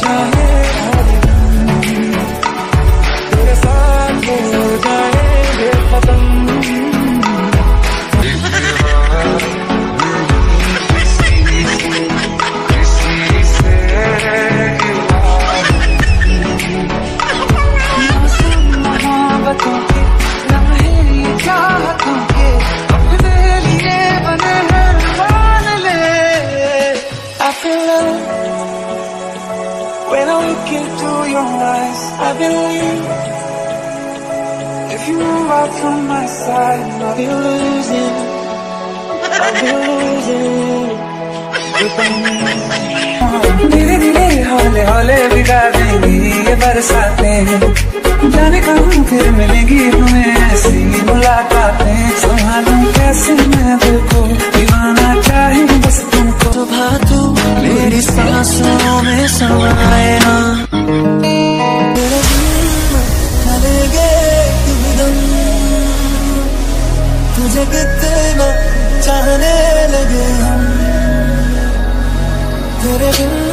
चाहे I look into your eyes, I believe If you walk from my side, I'll be losing I'll be losing धीरे धीरे हौले हौले बिगा देंगी ये बरसातें जाने कहूँ फिर मिलेंगी हमें ऐसी मुलाकातें संभालूं कैसे मैं दिल को दीवाना चाहे बस तुमको तो मेरी सांसों में समा तुझे कितना चाहने लगे। हम तेरे बिन